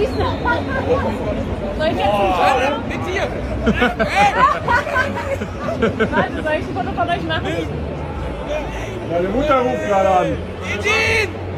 siehst não. Soll ich jetzt ein Oh, mit dir! Warte, soll ich ein Foto von euch machen? Meine Mutter ruft caralho. an.